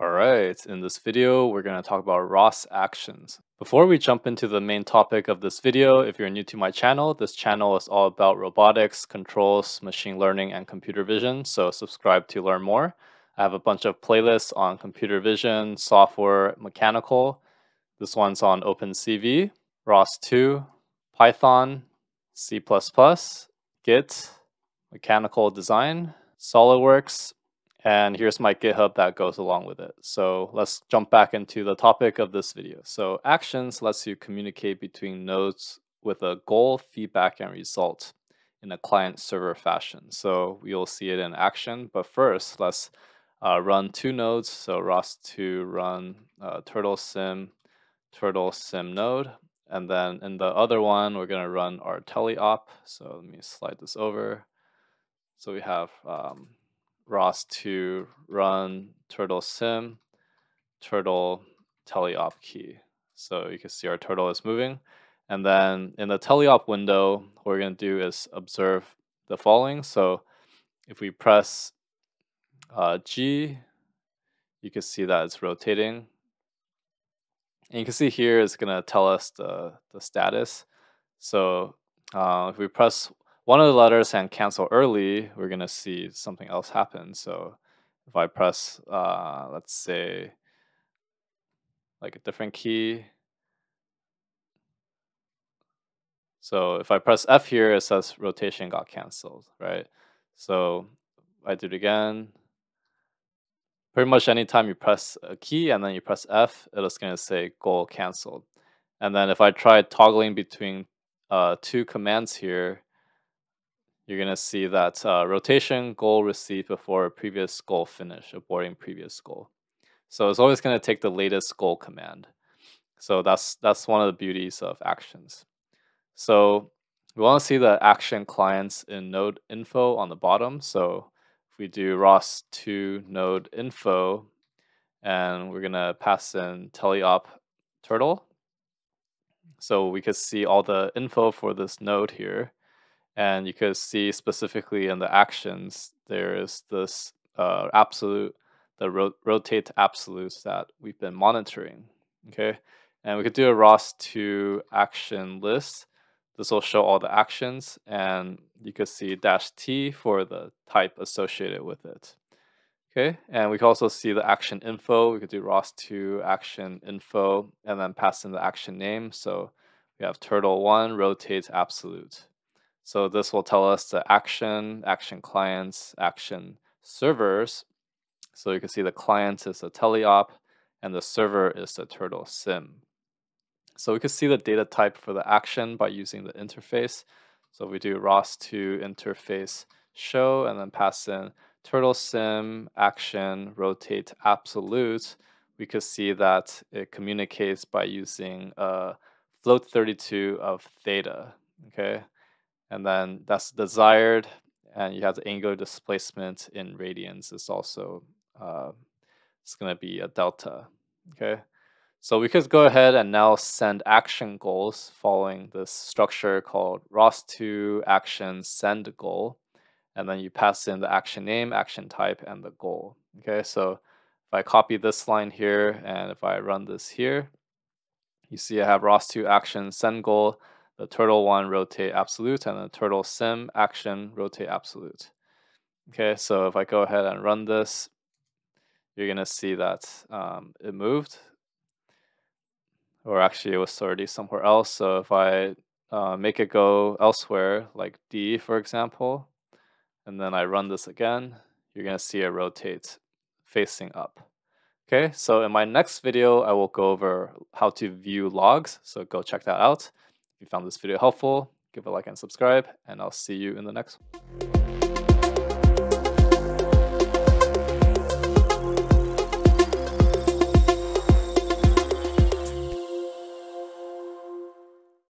Alright, in this video we're going to talk about ROS actions. Before we jump into the main topic of this video, if you're new to my channel, this channel is all about robotics, controls, machine learning, and computer vision, so subscribe to learn more. I have a bunch of playlists on computer vision, software, mechanical. This one's on OpenCV, ROS2, Python, C++, Git, mechanical design, SolidWorks, and here's my GitHub that goes along with it. So let's jump back into the topic of this video. So actions lets you communicate between nodes with a goal, feedback, and result in a client-server fashion. So you'll see it in action. But first, let's uh, run two nodes. So ROS2 run uh, turtle sim, turtle sim node. And then in the other one, we're going to run our teleop. So let me slide this over. So we have um, ROS2 run turtle sim, turtle teleop key. So you can see our turtle is moving. And then in the teleop window, what we're going to do is observe the following. So if we press uh, G, you can see that it's rotating. And you can see here it's going to tell us the, the status. So uh, if we press one of the letters and cancel early, we're going to see something else happen. So if I press, uh, let's say, like a different key. So if I press F here, it says rotation got canceled, right? So I do it again. Pretty much anytime you press a key and then you press F, it's going to say goal canceled. And then if I try toggling between uh, two commands here, you're going to see that uh, rotation goal received before a previous goal finish, aborting previous goal. So it's always going to take the latest goal command. So that's that's one of the beauties of actions. So we want to see the action clients in node info on the bottom. So if we do ROS2 node info, and we're going to pass in teleop turtle. So we could see all the info for this node here. And you could see specifically in the actions, there is this uh, absolute, the ro rotate absolutes that we've been monitoring. Okay, and we could do a ROS2 action list. This will show all the actions, and you could see dash T for the type associated with it. Okay, and we can also see the action info. We could do ROS2 action info and then pass in the action name. So we have turtle1 rotate absolute. So this will tell us the action, action clients, action servers. So you can see the client is the teleop and the server is the turtle sim. So we can see the data type for the action by using the interface. So we do ROS2 interface show and then pass in turtle sim action rotate absolute. We could see that it communicates by using a float 32 of theta. Okay, and then that's desired and you have the angular displacement in radians is also uh, it's going to be a delta okay so we could go ahead and now send action goals following this structure called ROS2 action send goal. And then you pass in the action name action type and the goal. Okay so if I copy this line here and if I run this here you see I have ROS2 action send goal. The turtle one rotate absolute and the turtle sim action rotate absolute. Okay, so if I go ahead and run this, you're gonna see that um, it moved, or actually it was already somewhere else. So if I uh, make it go elsewhere, like D for example, and then I run this again, you're gonna see it rotate facing up. Okay, so in my next video, I will go over how to view logs, so go check that out If you found this video helpful, give a like and subscribe, and I'll see you in the next one.